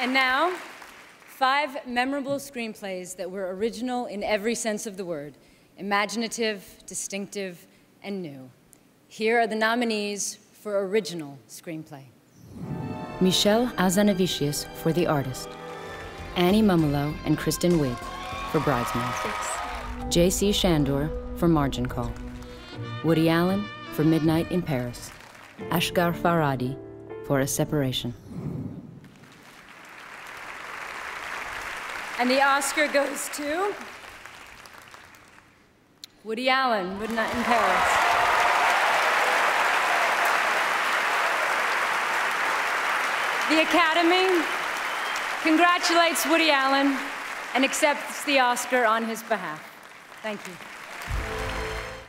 And now, five memorable screenplays that were original in every sense of the word imaginative, distinctive, and new. Here are the nominees for original screenplay Michel Hazanavicius for The Artist, Annie Mumolo and Kristen Wiig for Bridesmaids, J.C. Chandor for Margin Call, Woody Allen for Midnight in Paris, Asghar Farhadi for A Separation. And the Oscar goes to Woody Allen, Midnight in Paris. The Academy congratulates Woody Allen and accepts the Oscar on his behalf. Thank you.